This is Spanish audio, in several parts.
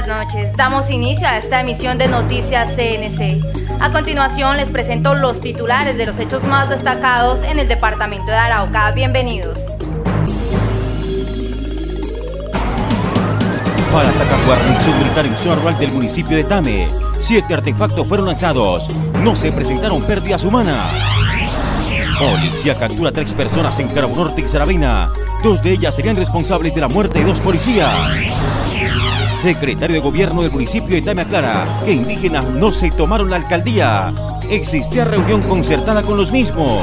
buenas noches. Damos inicio a esta emisión de Noticias CNC. A continuación les presento los titulares de los hechos más destacados en el departamento de Arauca. Bienvenidos. Para atacar guarnición militar en zona rural del municipio de Tame, siete artefactos fueron lanzados. No se presentaron pérdidas humanas. Policía captura tres personas en Carabobo Norte y Saravena. Dos de ellas serían responsables de la muerte de dos policías. Secretario de Gobierno del municipio de Tame aclara que indígenas no se tomaron la alcaldía. Existía reunión concertada con los mismos.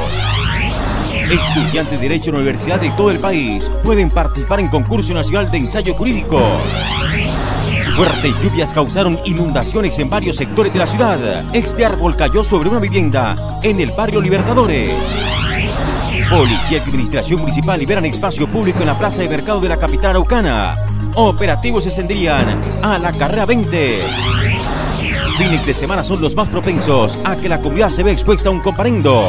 Estudiantes de Derecho en Universidad de todo el país pueden participar en concurso nacional de ensayo jurídico. Fuertes lluvias causaron inundaciones en varios sectores de la ciudad. Este árbol cayó sobre una vivienda en el barrio Libertadores. Policía y Administración Municipal liberan espacio público en la plaza de mercado de la capital araucana. Operativos se extendían a la carrera 20. Fines de semana son los más propensos a que la comunidad se vea expuesta a un comparendo.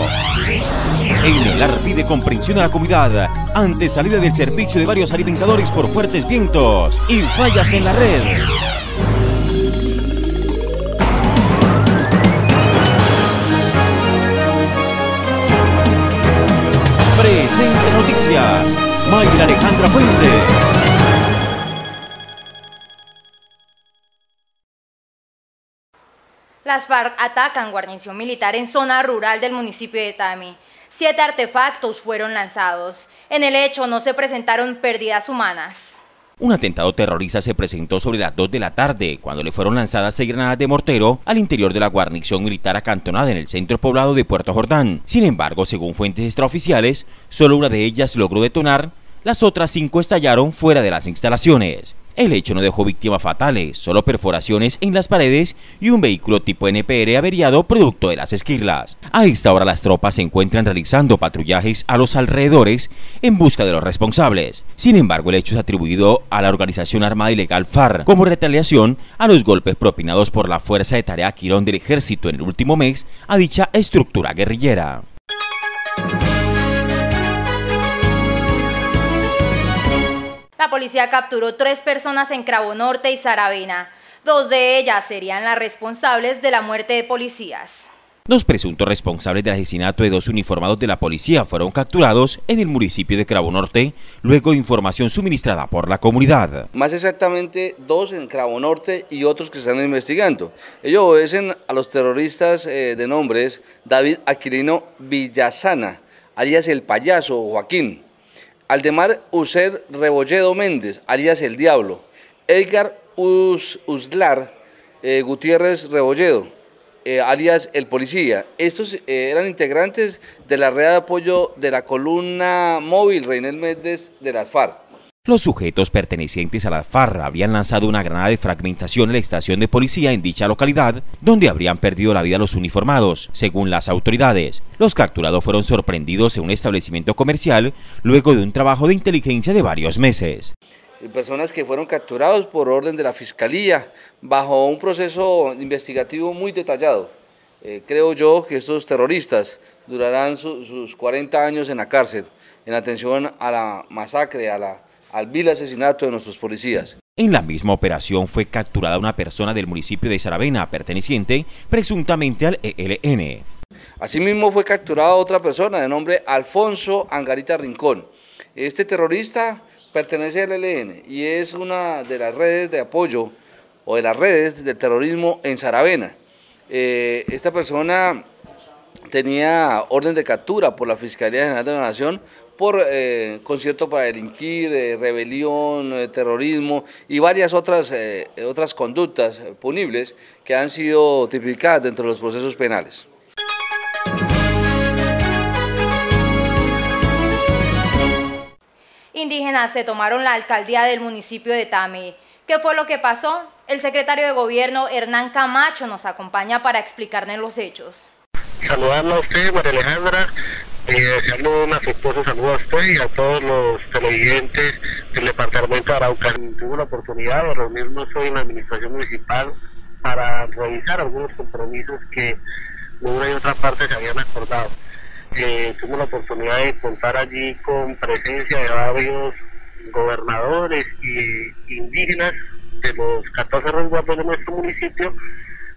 El pide comprensión a la comunidad ante salida del servicio de varios alimentadores por fuertes vientos y fallas en la red. Presente Noticias, Mayra Alejandra Fuente. Las FARC atacan guarnición militar en zona rural del municipio de Tami. Siete artefactos fueron lanzados. En el hecho no se presentaron pérdidas humanas. Un atentado terrorista se presentó sobre las 2 de la tarde, cuando le fueron lanzadas seis granadas de mortero al interior de la guarnición militar acantonada en el centro poblado de Puerto Jordán. Sin embargo, según fuentes extraoficiales, solo una de ellas logró detonar, las otras cinco estallaron fuera de las instalaciones. El hecho no dejó víctimas fatales, solo perforaciones en las paredes y un vehículo tipo NPR averiado producto de las esquirlas. A esta hora las tropas se encuentran realizando patrullajes a los alrededores en busca de los responsables. Sin embargo, el hecho es atribuido a la organización armada ilegal FAR como retaliación a los golpes propinados por la Fuerza de Tarea Quirón del Ejército en el último mes a dicha estructura guerrillera. La policía capturó tres personas en Cravo Norte y Saravena. Dos de ellas serían las responsables de la muerte de policías. Dos presuntos responsables del asesinato de dos uniformados de la policía fueron capturados en el municipio de Cravo Norte, luego de información suministrada por la comunidad. Más exactamente, dos en Cravo Norte y otros que están investigando. Ellos obedecen a los terroristas eh, de nombres David Aquilino Villasana, alias el payaso Joaquín, Aldemar User Rebolledo Méndez, alias El Diablo, Edgar Uslar eh, Gutiérrez Rebolledo, eh, alias El Policía. Estos eh, eran integrantes de la red de apoyo de la columna móvil Reinel Méndez de la FARC. Los sujetos pertenecientes a la farra habían lanzado una granada de fragmentación en la estación de policía en dicha localidad, donde habrían perdido la vida los uniformados. Según las autoridades, los capturados fueron sorprendidos en un establecimiento comercial luego de un trabajo de inteligencia de varios meses. Personas que fueron capturados por orden de la Fiscalía bajo un proceso investigativo muy detallado. Eh, creo yo que estos terroristas durarán sus 40 años en la cárcel en atención a la masacre, a la al vil asesinato de nuestros policías. En la misma operación fue capturada una persona del municipio de Saravena, perteneciente presuntamente al ELN. Asimismo fue capturada otra persona de nombre Alfonso Angarita Rincón. Este terrorista pertenece al ELN y es una de las redes de apoyo o de las redes del terrorismo en Saravena. Eh, esta persona tenía orden de captura por la Fiscalía General de la Nación por eh, concierto para delinquir, eh, rebelión, eh, terrorismo y varias otras, otras conductas punibles que han sido tipificadas dentro de los procesos penales. Indígenas se tomaron la alcaldía del municipio de Tami. ¿Qué fue lo que pasó? El secretario de Gobierno, Hernán Camacho, nos acompaña para explicarnos los hechos. Saludarla a usted, María Alejandra, desearle un afectuoso saludo a usted y a todos los televidentes del departamento de Arauca. Tuve la oportunidad de reunirnos hoy en la administración municipal para revisar algunos compromisos que de una y otra parte se habían acordado. Eh, tuve la oportunidad de contar allí con presencia de varios gobernadores y indígenas de los 14 resguardos de nuestro municipio,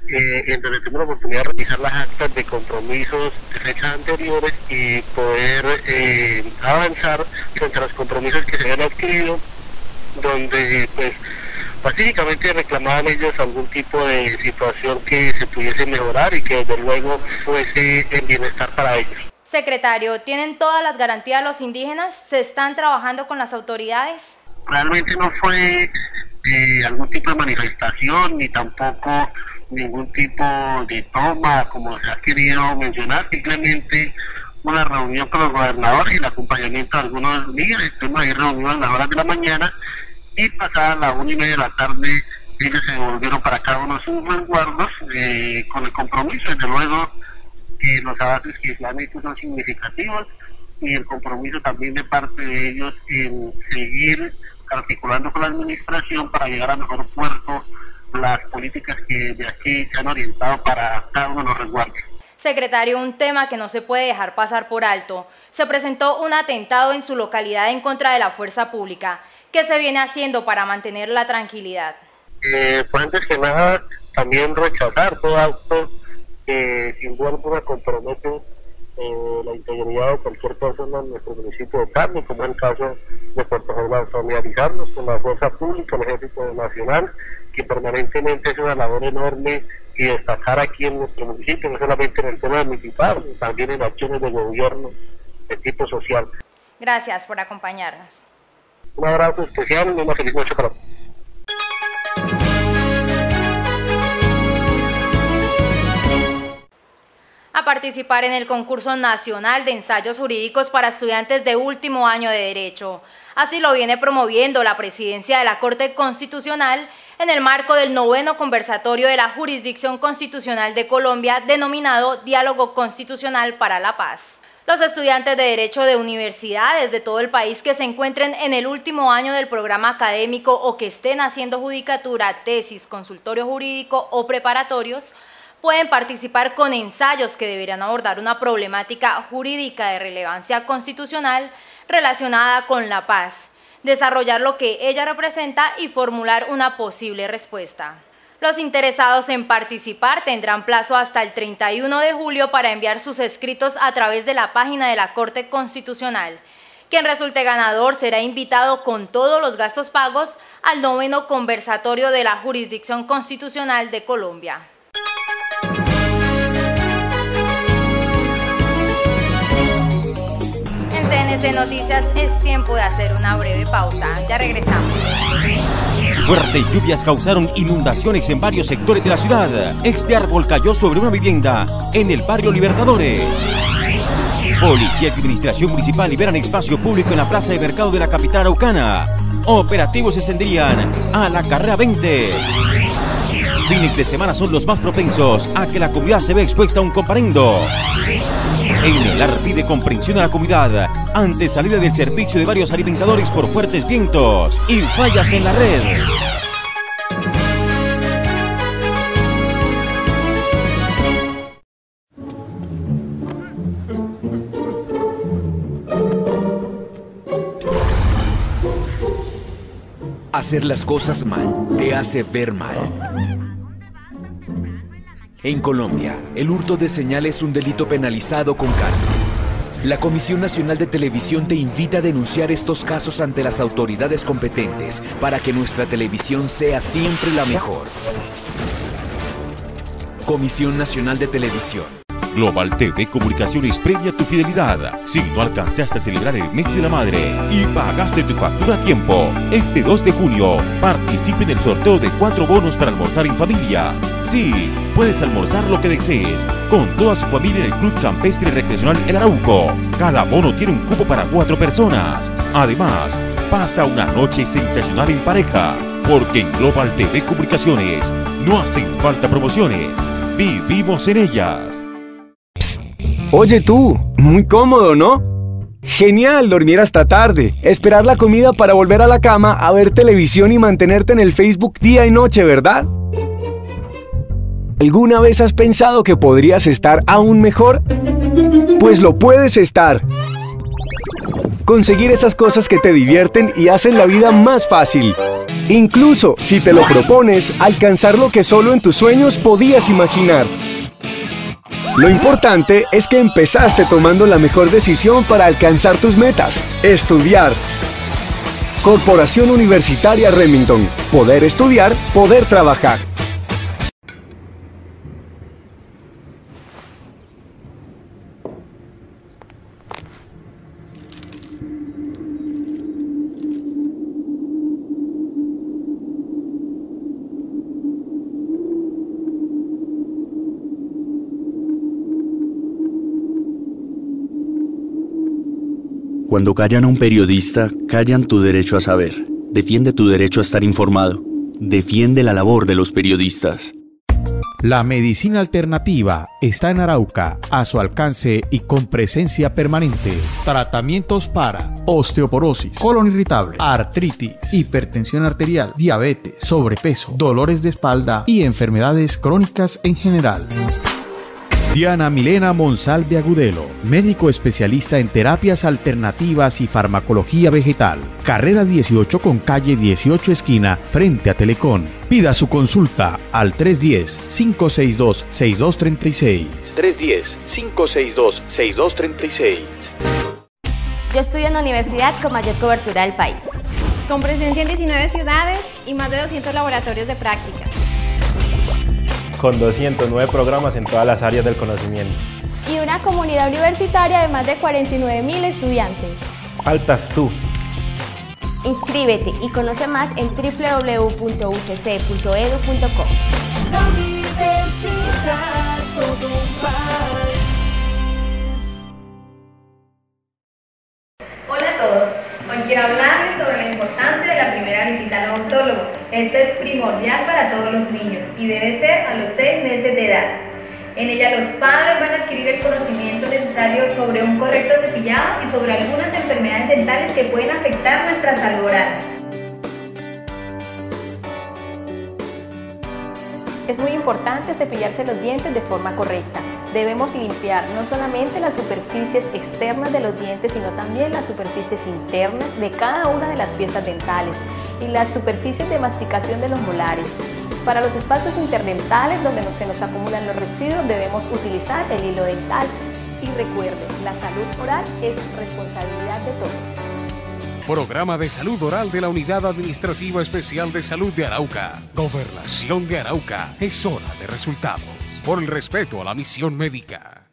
eh, en donde tuvimos la oportunidad de revisar las actas de compromisos de fechas anteriores y poder eh, avanzar frente a los compromisos que se habían adquirido, donde pues pacíficamente reclamaban ellos algún tipo de situación que se pudiese mejorar y que desde luego fuese el bienestar para ellos. Secretario, ¿tienen todas las garantías los indígenas? ¿Se están trabajando con las autoridades? Realmente no fue eh, algún tipo de manifestación ni tampoco ningún tipo de toma como se ha querido mencionar, simplemente una reunión con los gobernadores y el acompañamiento de algunos líderes. Estuvimos ahí reunidos a las horas de la mañana y pasada la una y media de la tarde ellos se volvieron para cada uno de sus resguardos eh, con el compromiso, desde luego que los avances que se han hecho son significativos y el compromiso también de parte de ellos en seguir articulando con la administración para llegar a mejor puerto las políticas que de aquí se han orientado para cada uno de los resguardos. Secretario, un tema que no se puede dejar pasar por alto. Se presentó un atentado en su localidad en contra de la fuerza pública. ¿Qué se viene haciendo para mantener la tranquilidad? Eh, pues antes que nada, también rechazar todo acto que sin duda alguna compromete eh, la integridad de cualquier persona en nuestro municipio de Carmen, como es el caso de Puerto Jordán, familiarizarnos con la fuerza pública, el ejército nacional, que permanentemente es una labor enorme y destacar aquí en nuestro municipio, no solamente en el tema militar, también en acciones de gobierno de tipo social. Gracias por acompañarnos. Un abrazo especial y una feliz noche para todos. a participar en el concurso nacional de ensayos jurídicos para estudiantes de último año de Derecho. Así lo viene promoviendo la presidencia de la Corte Constitucional en el marco del noveno conversatorio de la Jurisdicción Constitucional de Colombia denominado Diálogo Constitucional para la Paz. Los estudiantes de Derecho de universidades de todo el país que se encuentren en el último año del programa académico o que estén haciendo judicatura, tesis, consultorio jurídico o preparatorios pueden participar con ensayos que deberán abordar una problemática jurídica de relevancia constitucional relacionada con la paz, desarrollar lo que ella representa y formular una posible respuesta. Los interesados en participar tendrán plazo hasta el 31 de julio para enviar sus escritos a través de la página de la Corte Constitucional. Quien resulte ganador será invitado con todos los gastos pagos al noveno conversatorio de la Jurisdicción Constitucional de Colombia. CNC Noticias es tiempo de hacer una breve pausa. Ya regresamos. Fuertes lluvias causaron inundaciones en varios sectores de la ciudad. Este árbol cayó sobre una vivienda en el barrio Libertadores. Policía y Administración Municipal liberan espacio público en la plaza de mercado de la capital araucana. Operativos se extendían a la carrera 20. Fines de semana son los más propensos a que la comunidad se vea expuesta a un comparendo. En pide comprensión a la comunidad ante salida del servicio de varios alimentadores por fuertes vientos y fallas en la red. Hacer las cosas mal te hace ver mal. En Colombia, el hurto de señal es un delito penalizado con cárcel. La Comisión Nacional de Televisión te invita a denunciar estos casos ante las autoridades competentes para que nuestra televisión sea siempre la mejor. Comisión Nacional de Televisión. Global TV Comunicaciones premia tu fidelidad. Si no alcanzaste a celebrar el mes de la madre y pagaste tu factura a tiempo, este 2 de junio participe en el sorteo de cuatro bonos para almorzar en familia. Sí, puedes almorzar lo que desees con toda su familia en el Club Campestre Recreacional El Arauco. Cada bono tiene un cupo para cuatro personas. Además, pasa una noche sensacional en pareja, porque en Global TV Comunicaciones no hacen falta promociones, vivimos en ellas. Oye tú, muy cómodo, ¿no? Genial dormir hasta tarde, esperar la comida para volver a la cama, a ver televisión y mantenerte en el Facebook día y noche, ¿verdad? ¿Alguna vez has pensado que podrías estar aún mejor? Pues lo puedes estar. Conseguir esas cosas que te divierten y hacen la vida más fácil. Incluso si te lo propones, alcanzar lo que solo en tus sueños podías imaginar. Lo importante es que empezaste tomando la mejor decisión para alcanzar tus metas, estudiar. Corporación Universitaria Remington. Poder estudiar, poder trabajar. Cuando callan a un periodista, callan tu derecho a saber. Defiende tu derecho a estar informado. Defiende la labor de los periodistas. La medicina alternativa está en Arauca, a su alcance y con presencia permanente. Tratamientos para osteoporosis, colon irritable, artritis, hipertensión arterial, diabetes, sobrepeso, dolores de espalda y enfermedades crónicas en general. Diana Milena Monsalve Agudelo, médico especialista en terapias alternativas y farmacología vegetal. Carrera 18 con calle 18 esquina frente a Telecom. Pida su consulta al 310-562-6236. 310-562-6236. Yo estudio en la universidad con mayor cobertura del país. Con presencia en 19 ciudades y más de 200 laboratorios de prácticas con 209 programas en todas las áreas del conocimiento. Y una comunidad universitaria de más de 49.000 estudiantes. Faltas tú. Inscríbete y conoce más en www.ucc.edu.co. Hola a todos. Hoy quiero hablarles sobre la importancia de la primera visita al odontólogo. Esta es primordial para todos los niños y debe ser a los 6 meses de edad. En ella los padres van a adquirir el conocimiento necesario sobre un correcto cepillado y sobre algunas enfermedades dentales que pueden afectar nuestra salud oral. Es muy importante cepillarse los dientes de forma correcta. Debemos limpiar no solamente las superficies externas de los dientes, sino también las superficies internas de cada una de las piezas dentales y las superficies de masticación de los molares. Para los espacios interdentales donde no se nos acumulan los residuos debemos utilizar el hilo dental. Y recuerden, la salud oral es responsabilidad de todos. Programa de Salud Oral de la Unidad Administrativa Especial de Salud de Arauca. Gobernación de Arauca. Es hora de resultados. Por el respeto a la misión médica.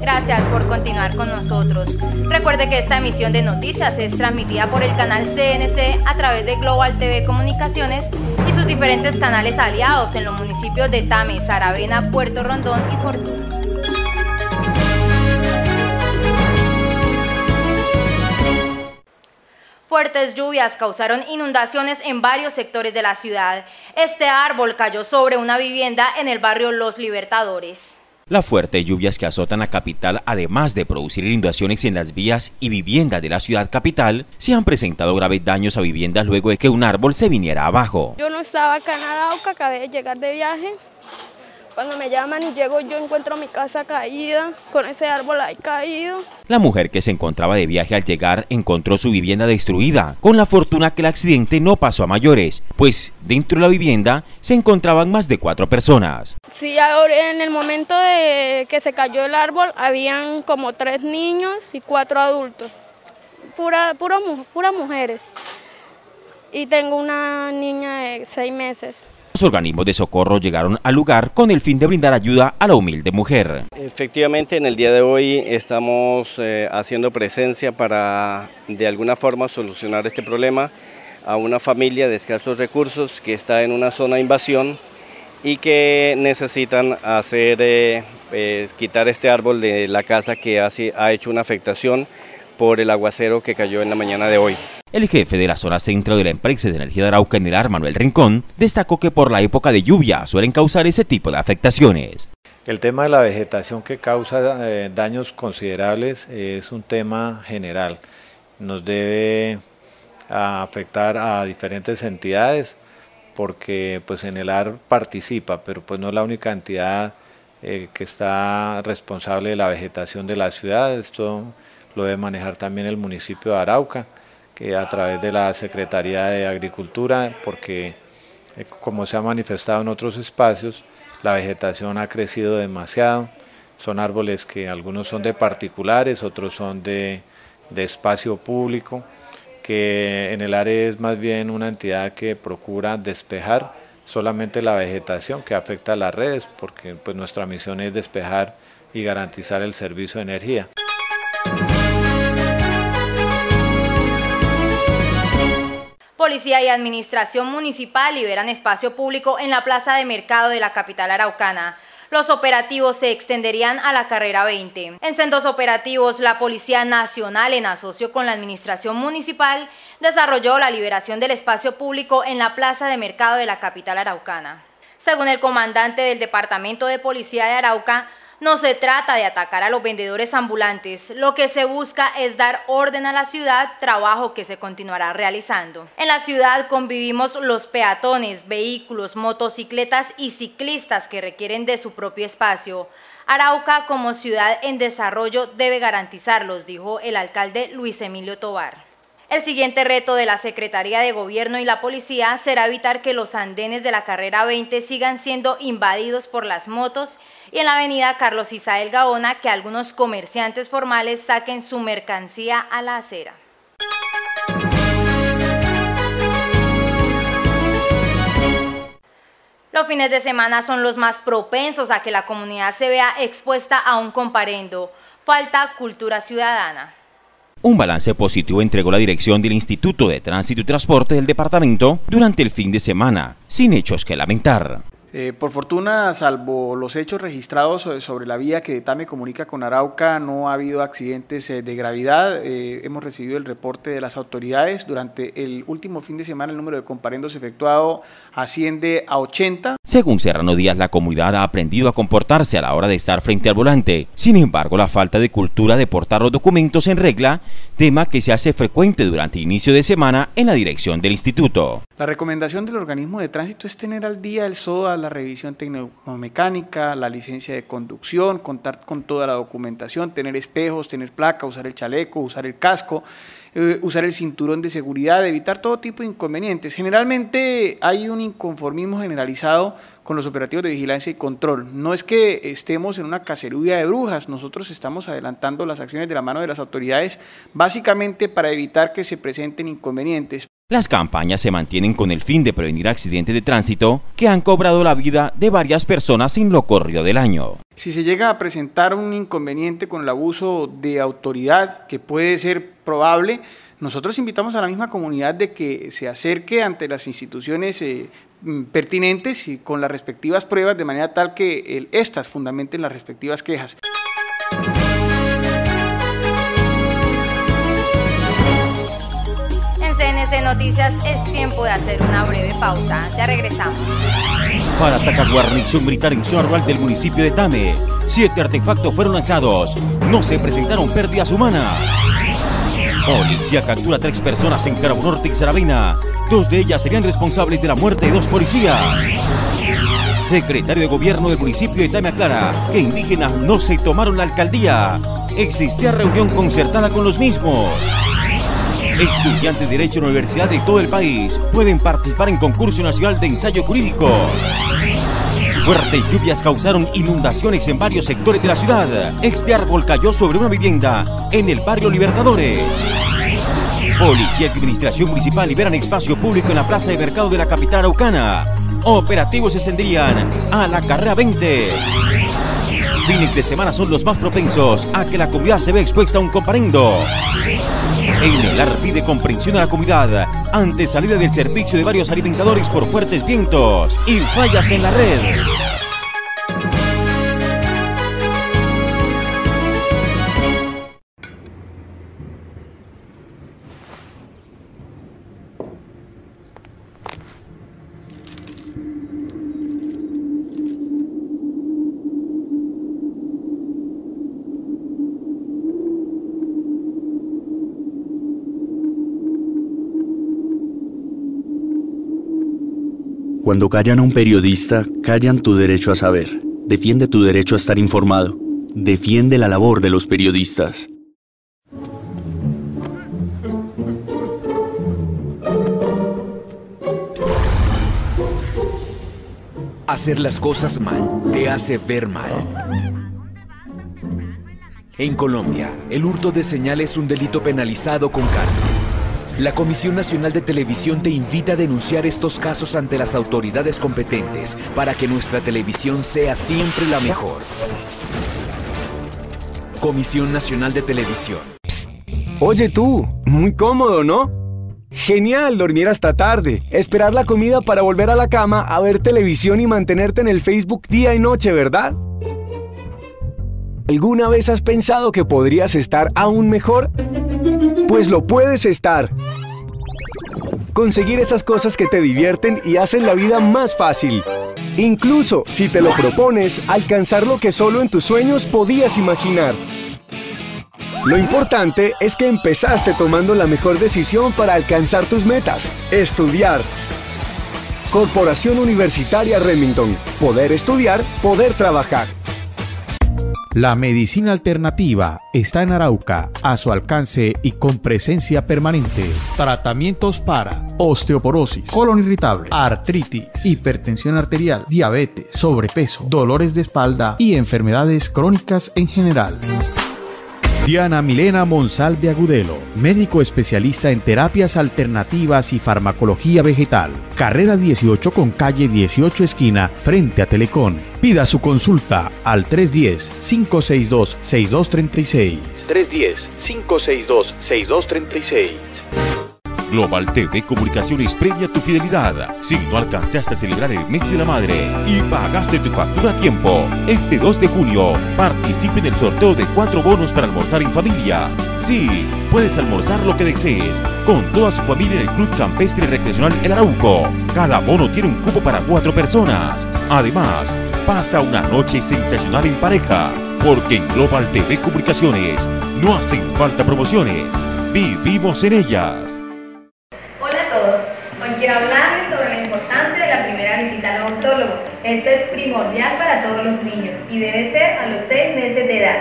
Gracias por continuar con nosotros. Recuerde que esta emisión de noticias es transmitida por el canal CNC a través de Global TV Comunicaciones sus diferentes canales aliados en los municipios de Tame, Saravena, Puerto Rondón y Fortuna. Fuertes lluvias causaron inundaciones en varios sectores de la ciudad. Este árbol cayó sobre una vivienda en el barrio Los Libertadores. Las fuertes lluvias que azotan la capital, además de producir inundaciones en las vías y viviendas de la ciudad capital, se han presentado graves daños a viviendas luego de que un árbol se viniera abajo. Yo no estaba acá en Arauca, acabé de llegar de viaje cuando me llaman y llego yo encuentro mi casa caída, con ese árbol ahí caído. La mujer que se encontraba de viaje al llegar encontró su vivienda destruida, con la fortuna que el accidente no pasó a mayores, pues dentro de la vivienda se encontraban más de cuatro personas. Sí, ahora en el momento de que se cayó el árbol habían como tres niños y cuatro adultos, pura, pura, puras mujeres. Y tengo una niña de seis meses. Los organismos de socorro llegaron al lugar con el fin de brindar ayuda a la humilde mujer. Efectivamente, en el día de hoy estamos eh, haciendo presencia para de alguna forma solucionar este problema a una familia de escasos recursos que está en una zona de invasión y que necesitan hacer eh, eh, quitar este árbol de la casa que ha hecho una afectación por el aguacero que cayó en la mañana de hoy. El jefe de la zona centro de la empresa de energía de Arauca en el Ar, Manuel Rincón, destacó que por la época de lluvia suelen causar ese tipo de afectaciones. El tema de la vegetación que causa eh, daños considerables es un tema general. Nos debe a afectar a diferentes entidades porque pues en el AR participa, pero pues no es la única entidad eh, que está responsable de la vegetación de la ciudad, esto lo debe manejar también el municipio de Arauca, que a través de la Secretaría de Agricultura, porque eh, como se ha manifestado en otros espacios, la vegetación ha crecido demasiado, son árboles que algunos son de particulares, otros son de, de espacio público, que en el área es más bien una entidad que procura despejar solamente la vegetación que afecta a las redes, porque pues nuestra misión es despejar y garantizar el servicio de energía. Policía y Administración Municipal liberan espacio público en la plaza de mercado de la capital araucana. Los operativos se extenderían a la carrera 20. En sendos operativos, la Policía Nacional, en asocio con la Administración Municipal, desarrolló la liberación del espacio público en la plaza de mercado de la capital araucana. Según el comandante del Departamento de Policía de Arauca, no se trata de atacar a los vendedores ambulantes, lo que se busca es dar orden a la ciudad, trabajo que se continuará realizando. En la ciudad convivimos los peatones, vehículos, motocicletas y ciclistas que requieren de su propio espacio. Arauca como ciudad en desarrollo debe garantizarlos, dijo el alcalde Luis Emilio Tobar. El siguiente reto de la Secretaría de Gobierno y la Policía será evitar que los andenes de la carrera 20 sigan siendo invadidos por las motos y en la avenida Carlos Isael Gaona que algunos comerciantes formales saquen su mercancía a la acera. Los fines de semana son los más propensos a que la comunidad se vea expuesta a un comparendo. Falta cultura ciudadana. Un balance positivo entregó la dirección del Instituto de Tránsito y Transporte del departamento durante el fin de semana, sin hechos que lamentar. Eh, por fortuna, salvo los hechos registrados sobre la vía que Tame comunica con Arauca, no ha habido accidentes eh, de gravedad. Eh, hemos recibido el reporte de las autoridades. Durante el último fin de semana, el número de comparendos efectuado asciende a 80. Según Serrano Díaz, la comunidad ha aprendido a comportarse a la hora de estar frente al volante. Sin embargo, la falta de cultura de portar los documentos en regla, tema que se hace frecuente durante inicio de semana en la dirección del instituto. La recomendación del organismo de tránsito es tener al día el SOA, la revisión técnico-mecánica, la licencia de conducción, contar con toda la documentación, tener espejos, tener placa, usar el chaleco, usar el casco, eh, usar el cinturón de seguridad, evitar todo tipo de inconvenientes. Generalmente hay un inconformismo generalizado con los operativos de vigilancia y control. No es que estemos en una cacería de brujas, nosotros estamos adelantando las acciones de la mano de las autoridades básicamente para evitar que se presenten inconvenientes. Las campañas se mantienen con el fin de prevenir accidentes de tránsito que han cobrado la vida de varias personas en lo corrido del año. Si se llega a presentar un inconveniente con el abuso de autoridad, que puede ser probable, nosotros invitamos a la misma comunidad de que se acerque ante las instituciones eh, mm, pertinentes y con las respectivas pruebas de manera tal que estas fundamenten las respectivas quejas. CNC Noticias es tiempo de hacer una breve pausa. Ya regresamos. Para atacar guarnición militar en zona rural del municipio de Tame, siete artefactos fueron lanzados. No se presentaron pérdidas humanas. Policía captura a tres personas en Carabobo Norte y Saravina. Dos de ellas serían responsables de la muerte de dos policías. Secretario de Gobierno del municipio de Tame aclara que indígenas no se tomaron la alcaldía. Existía reunión concertada con los mismos. Estudiantes de Derecho en Universidad de todo el país pueden participar en concurso nacional de ensayo jurídico. Fuertes lluvias causaron inundaciones en varios sectores de la ciudad. Este árbol cayó sobre una vivienda en el barrio Libertadores. Policía y Administración Municipal liberan espacio público en la plaza de mercado de la capital araucana. Operativos se extendían a la carrera 20. Fines de semana son los más propensos a que la comunidad se vea expuesta a un comparendo. En el pide comprensión a la comunidad ante salida del servicio de varios alimentadores por fuertes vientos y fallas en la red. Cuando callan a un periodista, callan tu derecho a saber. Defiende tu derecho a estar informado. Defiende la labor de los periodistas. Hacer las cosas mal te hace ver mal. En Colombia, el hurto de señal es un delito penalizado con cárcel. La Comisión Nacional de Televisión te invita a denunciar estos casos ante las autoridades competentes para que nuestra televisión sea siempre la mejor. Comisión Nacional de Televisión. Oye tú, muy cómodo, ¿no? Genial dormir hasta tarde, esperar la comida para volver a la cama, a ver televisión y mantenerte en el Facebook día y noche, ¿verdad? ¿Alguna vez has pensado que podrías estar aún mejor? Pues lo puedes estar. Conseguir esas cosas que te divierten y hacen la vida más fácil. Incluso, si te lo propones, alcanzar lo que solo en tus sueños podías imaginar. Lo importante es que empezaste tomando la mejor decisión para alcanzar tus metas, estudiar. Corporación Universitaria Remington. Poder estudiar, poder trabajar. La medicina alternativa está en Arauca, a su alcance y con presencia permanente. Tratamientos para osteoporosis, colon irritable, artritis, hipertensión arterial, diabetes, sobrepeso, dolores de espalda y enfermedades crónicas en general. Diana Milena Monsalve Agudelo, médico especialista en terapias alternativas y farmacología vegetal. Carrera 18 con calle 18 esquina frente a Telecom. Pida su consulta al 310-562-6236. 310-562-6236. Global TV Comunicaciones previa tu fidelidad. Si no alcanzaste a celebrar el mes de la madre y pagaste tu factura a tiempo, este 2 de junio participe en el sorteo de cuatro bonos para almorzar en familia. Sí, puedes almorzar lo que desees con toda su familia en el Club Campestre Recreacional El Arauco. Cada bono tiene un cupo para cuatro personas. Además, pasa una noche sensacional en pareja, porque en Global TV Comunicaciones no hacen falta promociones. Vivimos en ellas. Quiero hablarles sobre la importancia de la primera visita al odontólogo. Esta es primordial para todos los niños y debe ser a los 6 meses de edad.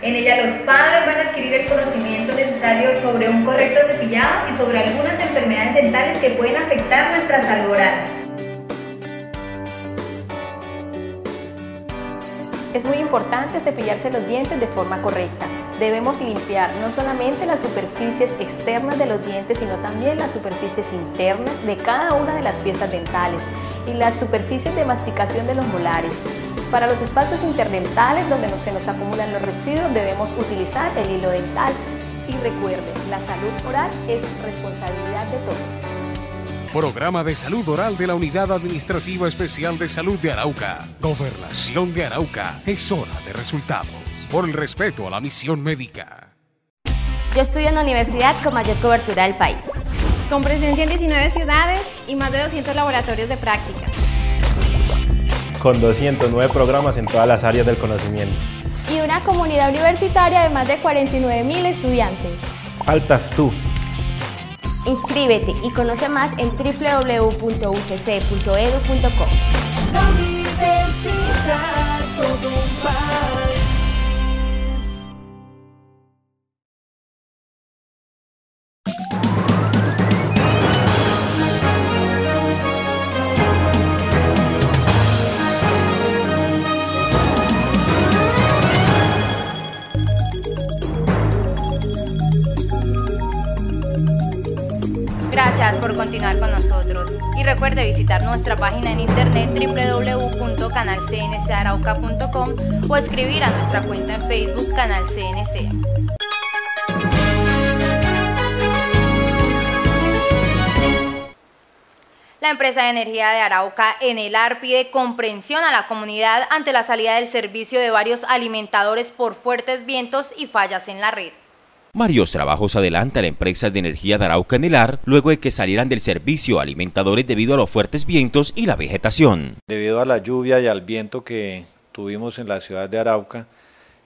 En ella los padres van a adquirir el conocimiento necesario sobre un correcto cepillado y sobre algunas enfermedades dentales que pueden afectar nuestra salud oral. Es muy importante cepillarse los dientes de forma correcta. Debemos limpiar no solamente las superficies externas de los dientes, sino también las superficies internas de cada una de las piezas dentales y las superficies de masticación de los molares. Para los espacios interdentales donde no se nos acumulan los residuos debemos utilizar el hilo dental. Y recuerden, la salud oral es responsabilidad de todos. Programa de Salud Oral de la Unidad Administrativa Especial de Salud de Arauca. Gobernación de Arauca. Es hora de resultados. Por el respeto a la misión médica. Yo estudio en la universidad con mayor cobertura del país. Con presencia en 19 ciudades y más de 200 laboratorios de práctica. Con 209 programas en todas las áreas del conocimiento. Y una comunidad universitaria de más de 49 mil estudiantes. Faltas tú. Inscríbete y conoce más en www.ucc.edu.co. recuerde visitar nuestra página en internet www.canalcnsarauca.com o escribir a nuestra cuenta en Facebook Canal CNC. La empresa de energía de Arauca, Enelar, pide comprensión a la comunidad ante la salida del servicio de varios alimentadores por fuertes vientos y fallas en la red. Varios trabajos adelanta la empresa de energía de Arauca Nelar luego de que salieran del servicio alimentadores debido a los fuertes vientos y la vegetación. Debido a la lluvia y al viento que tuvimos en la ciudad de Arauca,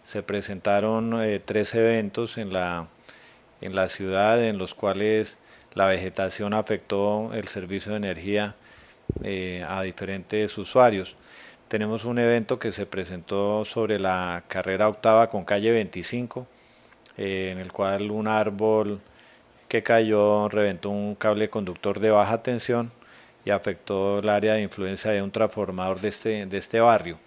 se presentaron eh, tres eventos en la, en la ciudad en los cuales la vegetación afectó el servicio de energía eh, a diferentes usuarios. Tenemos un evento que se presentó sobre la carrera octava con calle 25, eh, en el cual un árbol que cayó reventó un cable conductor de baja tensión y afectó el área de influencia de un transformador de este, de este barrio.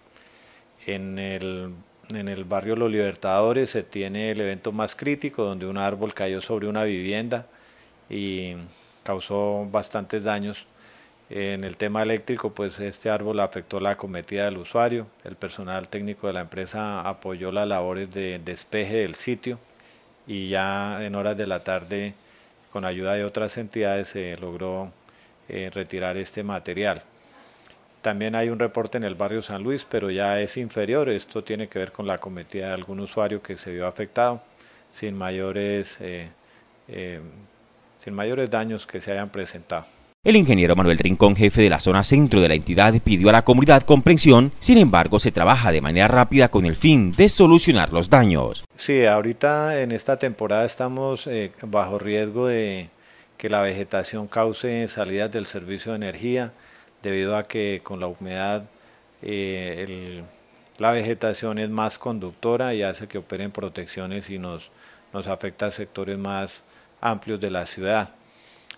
En el, en el barrio Los Libertadores se tiene el evento más crítico donde un árbol cayó sobre una vivienda y causó bastantes daños. En el tema eléctrico, pues este árbol afectó la cometida del usuario. El personal técnico de la empresa apoyó las labores de despeje del sitio y ya en horas de la tarde, con ayuda de otras entidades, se logró eh, retirar este material. También hay un reporte en el barrio San Luis, pero ya es inferior. Esto tiene que ver con la cometida de algún usuario que se vio afectado, sin mayores, eh, eh, sin mayores daños que se hayan presentado. El ingeniero Manuel Rincón, jefe de la zona centro de la entidad, pidió a la comunidad comprensión, sin embargo se trabaja de manera rápida con el fin de solucionar los daños. Sí, ahorita en esta temporada estamos eh, bajo riesgo de que la vegetación cause salidas del servicio de energía, debido a que con la humedad eh, la vegetación es más conductora y hace que operen protecciones y nos, nos afecta a sectores más amplios de la ciudad.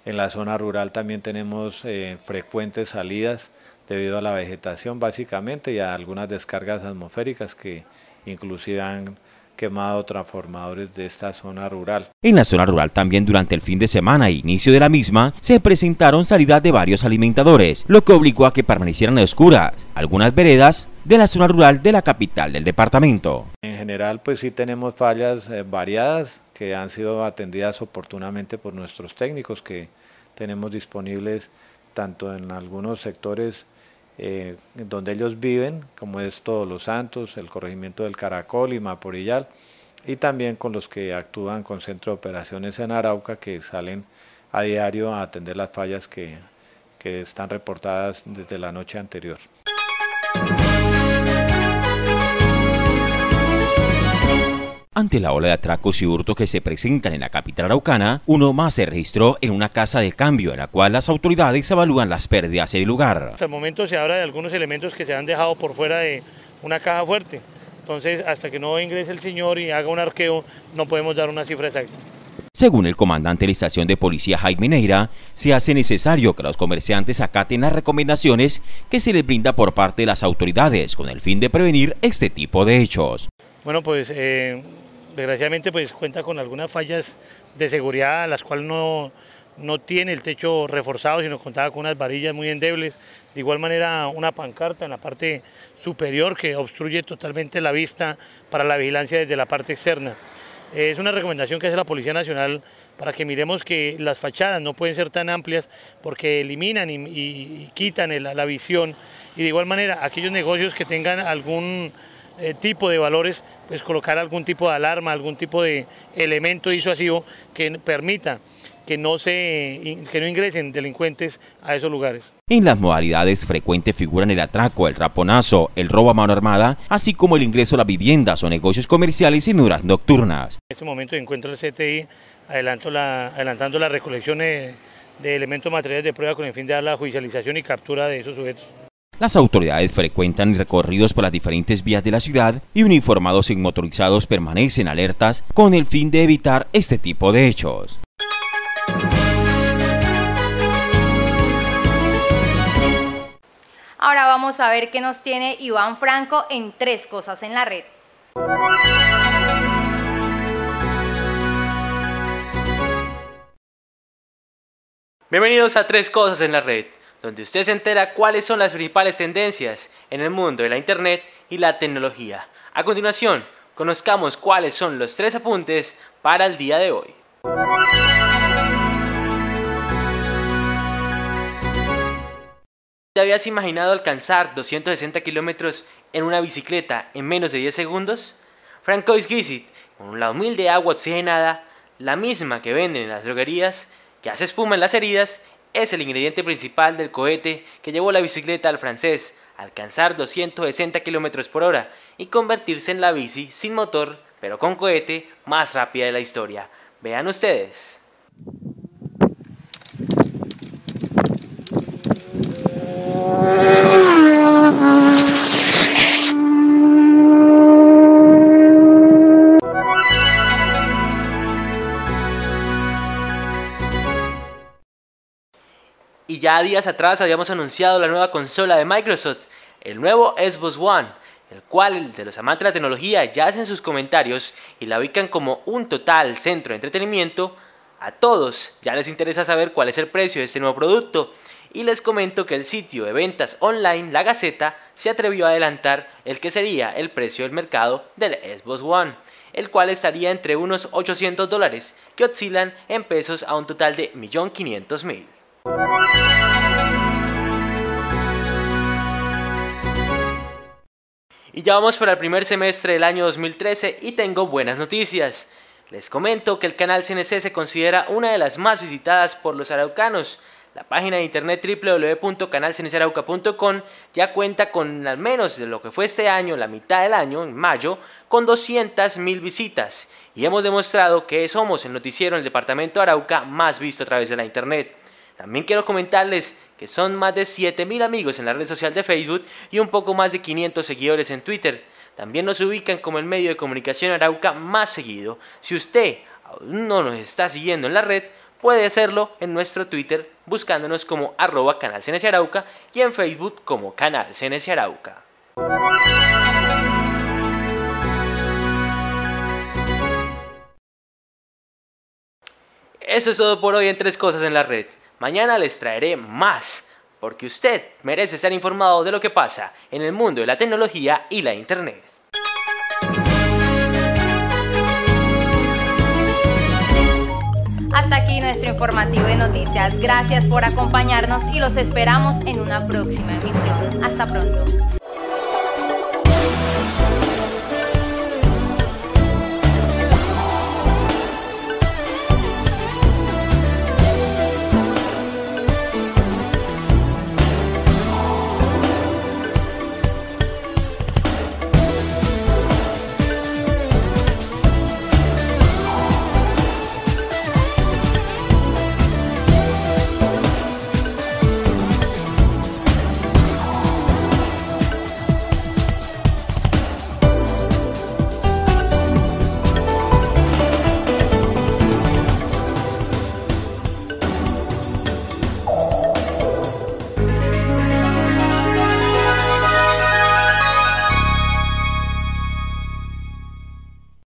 En la zona rural también tenemos eh, frecuentes salidas debido a la vegetación básicamente y a algunas descargas atmosféricas que inclusive han quemado transformadores de esta zona rural. En la zona rural también durante el fin de semana e inicio de la misma se presentaron salidas de varios alimentadores, lo que obligó a que permanecieran oscuras algunas veredas de la zona rural de la capital del departamento. En general pues sí tenemos fallas eh, variadas que han sido atendidas oportunamente por nuestros técnicos que tenemos disponibles tanto en algunos sectores eh, donde ellos viven, como es Todos los Santos, el corregimiento del Caracol y Maporillal, y también con los que actúan con centro de operaciones en Arauca, que salen a diario a atender las fallas que, que están reportadas desde la noche anterior. Ante la ola de atracos y hurtos que se presentan en la capital araucana, uno más se registró en una casa de cambio en la cual las autoridades evalúan las pérdidas del lugar. Hasta el momento se habla de algunos elementos que se han dejado por fuera de una caja fuerte. Entonces, hasta que no ingrese el señor y haga un arqueo, no podemos dar una cifra exacta. Según el comandante de la estación de policía Jaime Neira, se hace necesario que los comerciantes acaten las recomendaciones que se les brinda por parte de las autoridades con el fin de prevenir este tipo de hechos. Bueno, pues eh, desgraciadamente pues cuenta con algunas fallas de seguridad, las cuales no, no tiene el techo reforzado, sino contaba con unas varillas muy endebles. De igual manera, una pancarta en la parte superior que obstruye totalmente la vista para la vigilancia desde la parte externa. Es una recomendación que hace la Policía Nacional para que miremos que las fachadas no pueden ser tan amplias porque eliminan y, quitan la visión. Y de igual manera, aquellos negocios que tengan algún eh, tipo de valores, pues colocar algún tipo de alarma, algún tipo de elemento disuasivo que permita que no, se, que no ingresen delincuentes a esos lugares. En las modalidades frecuentes figuran el atraco, el raponazo, el robo a mano armada, así como el ingreso a las viviendas o negocios comerciales en horas nocturnas. En este momento encuentro el CTI la, adelantando la recolección de, de elementos materiales de prueba con el fin de dar la judicialización y captura de esos sujetos. Las autoridades frecuentan recorridos por las diferentes vías de la ciudad y uniformados y motorizados permanecen alertas con el fin de evitar este tipo de hechos. Ahora vamos a ver qué nos tiene Iván Franco en tres cosas en la red. Bienvenidos a Tres Cosas en la Red, donde usted se entera cuáles son las principales tendencias en el mundo de la Internet y la tecnología. A continuación, conozcamos cuáles son los tres apuntes para el día de hoy. ¿Te habías imaginado alcanzar 260 kilómetros en una bicicleta en menos de 10 segundos? Francois Gisit, con la humilde agua oxigenada, la misma que venden en las droguerías, que hace espuma en las heridas, es el ingrediente principal del cohete que llevó la bicicleta al francés a alcanzar 260 km por hora y convertirse en la bici sin motor, pero con cohete, más rápida de la historia. Vean ustedes.。Ya días atrás habíamos anunciado la nueva consola de Microsoft, el nuevo Xbox One, el cual de los amantes de la tecnología ya hacen sus comentarios y la ubican como un total centro de entretenimiento, a todos ya les interesa saber cuál es el precio de este nuevo producto y les comento que el sitio de ventas online La Gaceta se atrevió a adelantar el que sería el precio del mercado del Xbox One, el cual estaría entre unos 800 dólares, que oscilan en pesos a un total de 1.500.000. Y ya vamos para el primer semestre del año 2013 y tengo buenas noticias. Les comento que el canal CNC se considera una de las más visitadas por los araucanos. La página de internet www.canalcnsarauca.com ya cuenta con al menos de lo que fue este año, la mitad del año, en mayo, con 200.000 visitas. Y hemos demostrado que somos el noticiero en el departamento de Arauca más visto a través de la internet. También quiero comentarles son más de 7.000 amigos en la red social de Facebook y un poco más de 500 seguidores en Twitter. También nos ubican como el medio de comunicación Arauca más seguido. Si usted aún no nos está siguiendo en la red, puede hacerlo en nuestro Twitter buscándonos como arroba canal Arauca y en Facebook como canal CNC Arauca. Eso es todo por hoy en Tres Cosas en la Red. Mañana les traeré más, porque usted merece estar informado de lo que pasa en el mundo de la tecnología y la Internet. Hasta aquí nuestro informativo de noticias. Gracias por acompañarnos y los esperamos en una próxima emisión. Hasta pronto.